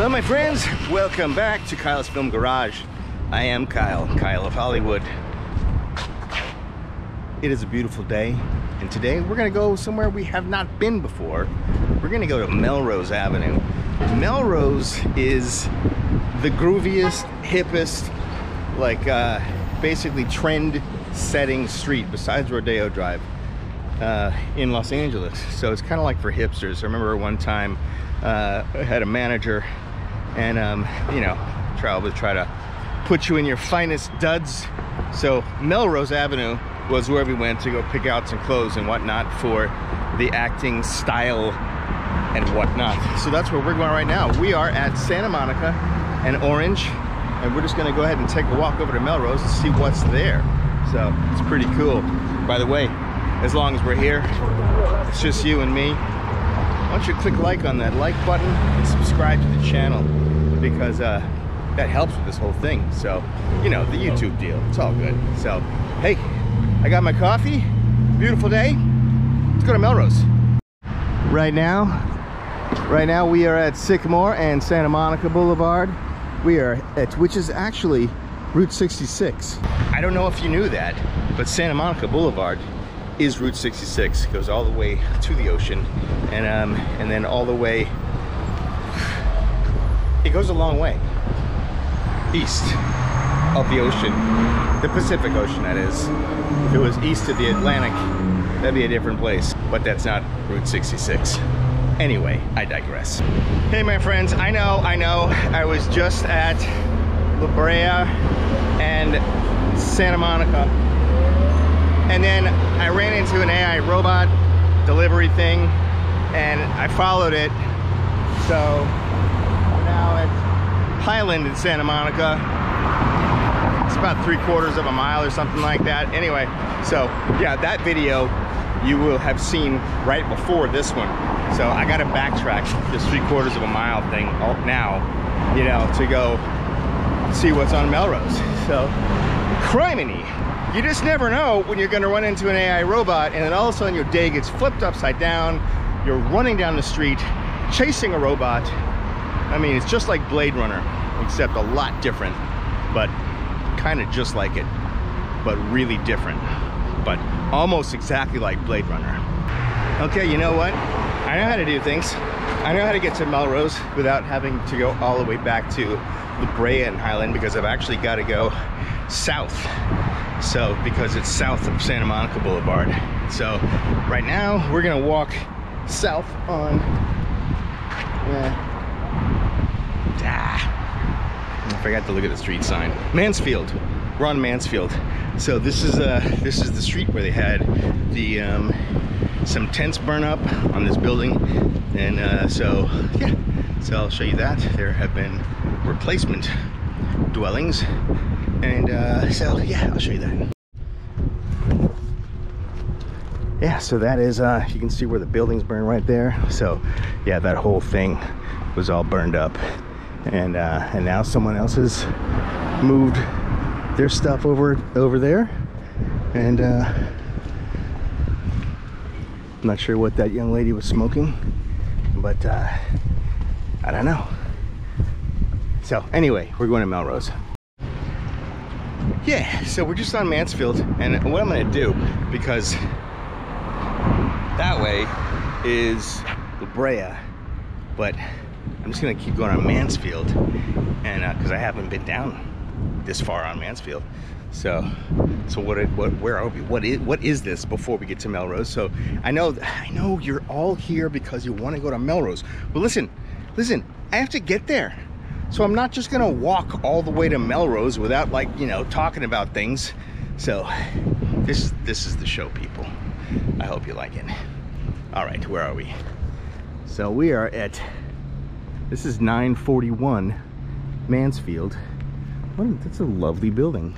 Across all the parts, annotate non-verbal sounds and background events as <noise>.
Hello, my friends. Welcome back to Kyle's Film Garage. I am Kyle, Kyle of Hollywood. It is a beautiful day, and today we're gonna go somewhere we have not been before. We're gonna go to Melrose Avenue. Melrose is the grooviest, hippest, like uh, basically trend-setting street besides Rodeo Drive uh, in Los Angeles. So it's kind of like for hipsters. I remember one time uh, I had a manager and um, you know, try always try to put you in your finest duds. So Melrose Avenue was where we went to go pick out some clothes and whatnot for the acting style and whatnot. So that's where we're going right now. We are at Santa Monica and Orange, and we're just gonna go ahead and take a walk over to Melrose to see what's there. So it's pretty cool. By the way, as long as we're here, it's just you and me. Why don't you click like on that like button and subscribe to the channel because uh, that helps with this whole thing. So, you know, the YouTube deal, it's all good. So, hey, I got my coffee, beautiful day. Let's go to Melrose. Right now, right now we are at Sycamore and Santa Monica Boulevard. We are at, which is actually Route 66. I don't know if you knew that, but Santa Monica Boulevard is Route 66. It goes all the way to the ocean and um, and then all the way, it goes a long way east of the ocean, the Pacific Ocean that is. If it was east of the Atlantic, that'd be a different place, but that's not Route 66. Anyway, I digress. Hey my friends, I know, I know, I was just at La Brea and Santa Monica and then I ran into an AI robot delivery thing and I followed it. So now at Highland in Santa Monica. It's about three quarters of a mile or something like that. Anyway, so yeah, that video you will have seen right before this one. So I gotta backtrack this three quarters of a mile thing now, you know, to go see what's on Melrose. So, criminy, you just never know when you're gonna run into an AI robot and then all of a sudden your day gets flipped upside down, you're running down the street, chasing a robot. I mean, it's just like Blade Runner, except a lot different, but kind of just like it, but really different, but almost exactly like Blade Runner. Okay, you know what? I know how to do things. I know how to get to Melrose without having to go all the way back to La Brea and Highland because I've actually got to go south so, because it's south of Santa Monica Boulevard. So, right now, we're gonna walk south on, yeah, ah, I forgot to look at the street sign. Mansfield, we're on Mansfield. So this is uh, this is the street where they had the um, some tents burn up on this building, and uh, so yeah. So I'll show you that. There have been replacement dwellings and uh, so yeah I'll show you that. Yeah so that is uh, you can see where the buildings burn right there. So yeah that whole thing was all burned up. And uh, and now someone else has moved their stuff over over there. And uh, I'm not sure what that young lady was smoking but uh, I don't know. So anyway we're going to Melrose yeah, so we're just on Mansfield, and what I'm gonna do, because that way is La Brea, but I'm just gonna keep going on Mansfield, and because uh, I haven't been down this far on Mansfield. So, so what, what, where are we? What is, what is this before we get to Melrose? So I know, I know you're all here because you want to go to Melrose, but listen, listen, I have to get there. So I'm not just gonna walk all the way to Melrose without like, you know, talking about things. So this, this is the show, people. I hope you like it. All right, where are we? So we are at, this is 941 Mansfield. What, that's a lovely building.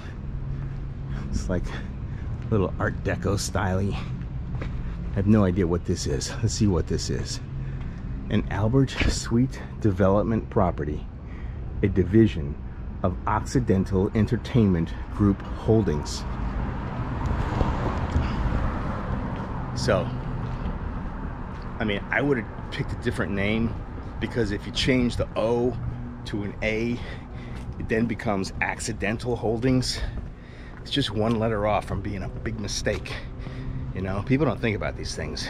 It's like a little Art Deco styley. I have no idea what this is. Let's see what this is. An Albert Suite Development Property a division of Occidental Entertainment Group Holdings. So, I mean, I would have picked a different name because if you change the O to an A. It then becomes accidental holdings. It's just one letter off from being a big mistake. You know, people don't think about these things,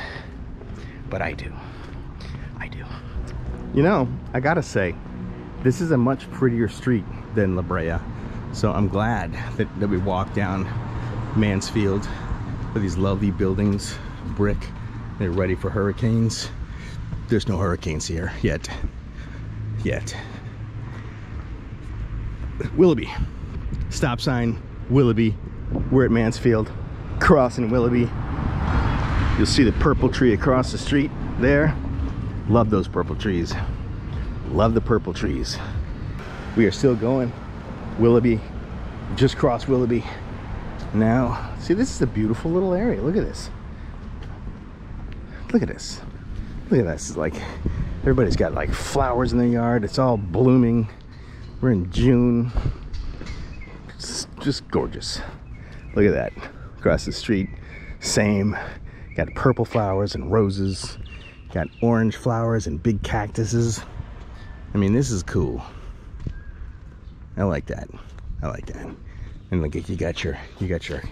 but I do. I do. You know, I gotta say, this is a much prettier street than La Brea. So I'm glad that, that we walked down Mansfield with these lovely buildings, brick, they're ready for hurricanes. There's no hurricanes here yet. Yet. Willoughby. Stop sign, Willoughby. We're at Mansfield, crossing Willoughby. You'll see the purple tree across the street there. Love those purple trees. Love the purple trees. We are still going. Willoughby, just crossed Willoughby. Now, see, this is a beautiful little area. Look at this. Look at this. Look at this. It's like everybody's got like flowers in their yard. It's all blooming. We're in June. It's just gorgeous. Look at that. Across the street, same. Got purple flowers and roses. Got orange flowers and big cactuses. I mean, this is cool. I like that. I like that. And look, you got your, you got your,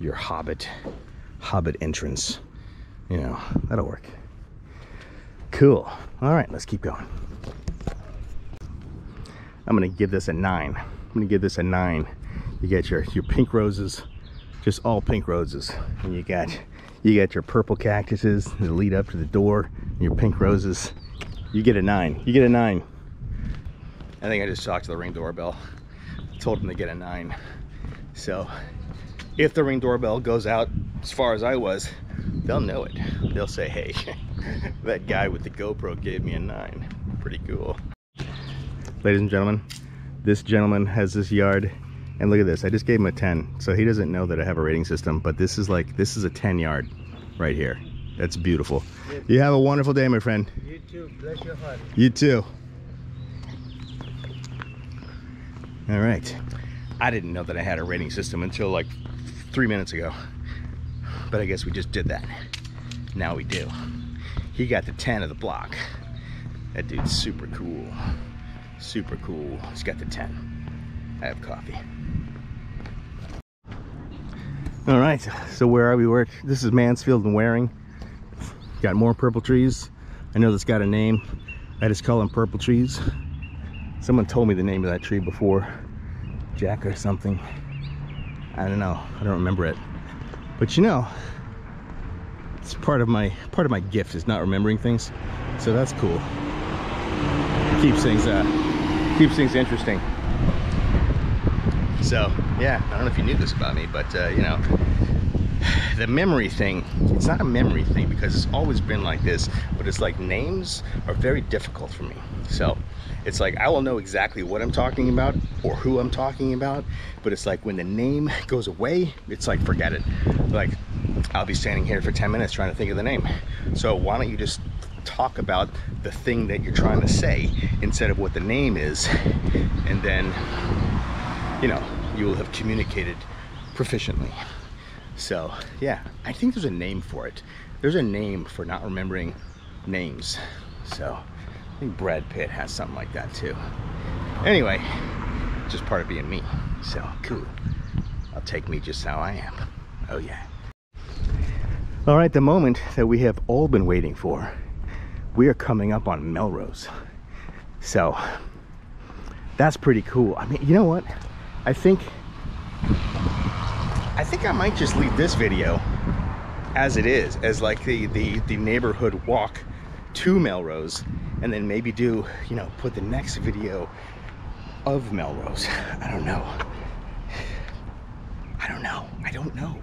your Hobbit, Hobbit entrance. You know, that'll work. Cool. All right, let's keep going. I'm gonna give this a nine. I'm gonna give this a nine. You get your your pink roses, just all pink roses, and you got you got your purple cactuses that lead up to the door. your pink roses. You get a nine. You get a nine. I think I just talked to the ring doorbell. Told him to get a nine. So if the ring doorbell goes out as far as I was, they'll know it. They'll say, hey, <laughs> that guy with the GoPro gave me a nine. Pretty cool. Ladies and gentlemen, this gentleman has this yard and look at this, I just gave him a 10. So he doesn't know that I have a rating system, but this is like, this is a 10 yard right here. That's beautiful. You have a wonderful day, my friend. You too, bless your heart. You too. All right. I didn't know that I had a rating system until like three minutes ago. But I guess we just did that. Now we do. He got the 10 of the block. That dude's super cool. Super cool. He's got the 10. I have coffee. All right, so where are we? Where this is Mansfield and Waring. Got more purple trees. I know this got a name. I just call them purple trees. Someone told me the name of that tree before. Jack or something. I don't know. I don't remember it. But you know, it's part of my part of my gift is not remembering things. So that's cool. Keeps things uh keeps things interesting. So yeah, I don't know if you knew this about me, but uh, you know, <sighs> the memory thing, it's not a memory thing because it's always been like this, but it's like names are very difficult for me. So it's like I will know exactly what I'm talking about or who I'm talking about, but it's like when the name <laughs> goes away, it's like forget it. Like I'll be standing here for 10 minutes trying to think of the name. So why don't you just talk about the thing that you're trying to say instead of what the name is and then you know you will have communicated proficiently so yeah i think there's a name for it. There's a name for not remembering names. So i think brad pitt has something like that too. Anyway just part of being me. So cool. I'll take me just how i am. Oh yeah. All right the moment that we have all been waiting for we are coming up on melrose. So that's pretty cool. I mean you know what? I think I think I might just leave this video as it is, as like the, the, the neighborhood walk to Melrose, and then maybe do, you know, put the next video of Melrose. I don't know. <sighs> I don't know. I don't know. I don't know.